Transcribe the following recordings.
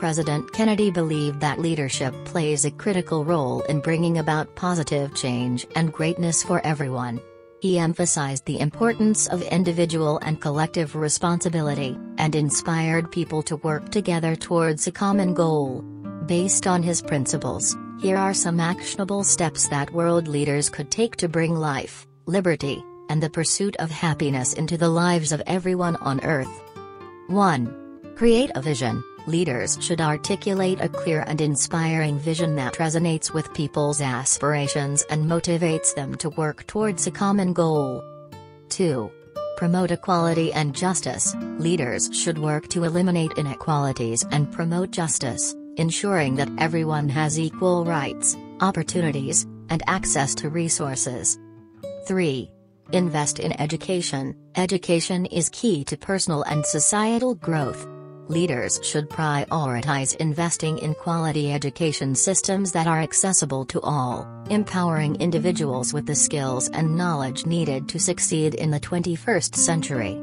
President Kennedy believed that leadership plays a critical role in bringing about positive change and greatness for everyone. He emphasized the importance of individual and collective responsibility, and inspired people to work together towards a common goal. Based on his principles, here are some actionable steps that world leaders could take to bring life, liberty, and the pursuit of happiness into the lives of everyone on Earth. 1. Create a vision. Leaders should articulate a clear and inspiring vision that resonates with people's aspirations and motivates them to work towards a common goal. 2. Promote equality and justice. Leaders should work to eliminate inequalities and promote justice, ensuring that everyone has equal rights, opportunities, and access to resources. 3. Invest in education. Education is key to personal and societal growth leaders should prioritize investing in quality education systems that are accessible to all, empowering individuals with the skills and knowledge needed to succeed in the 21st century.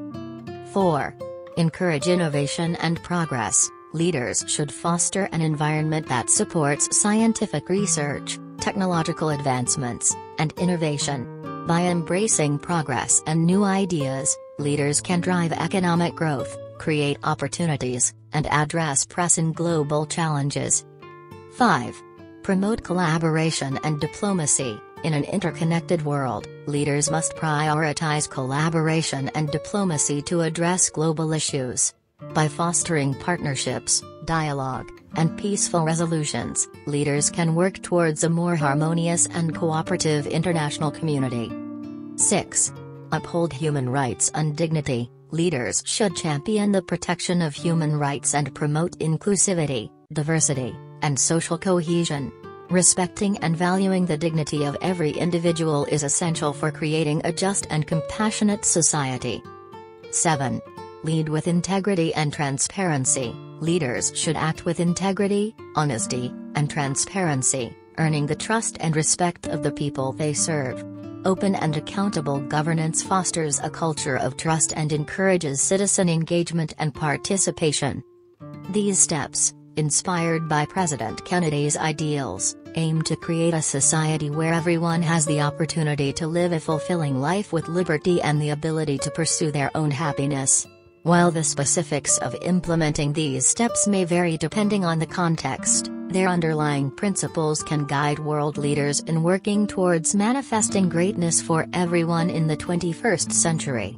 4. Encourage innovation and progress. Leaders should foster an environment that supports scientific research, technological advancements, and innovation. By embracing progress and new ideas, leaders can drive economic growth, create opportunities, and address pressing global challenges. 5. Promote collaboration and diplomacy. In an interconnected world, leaders must prioritize collaboration and diplomacy to address global issues. By fostering partnerships, dialogue, and peaceful resolutions, leaders can work towards a more harmonious and cooperative international community. 6. Uphold human rights and dignity. Leaders should champion the protection of human rights and promote inclusivity, diversity, and social cohesion. Respecting and valuing the dignity of every individual is essential for creating a just and compassionate society. 7. Lead with integrity and transparency. Leaders should act with integrity, honesty, and transparency, earning the trust and respect of the people they serve. Open and accountable governance fosters a culture of trust and encourages citizen engagement and participation. These steps, inspired by President Kennedy's ideals, aim to create a society where everyone has the opportunity to live a fulfilling life with liberty and the ability to pursue their own happiness. While the specifics of implementing these steps may vary depending on the context, their underlying principles can guide world leaders in working towards manifesting greatness for everyone in the 21st century.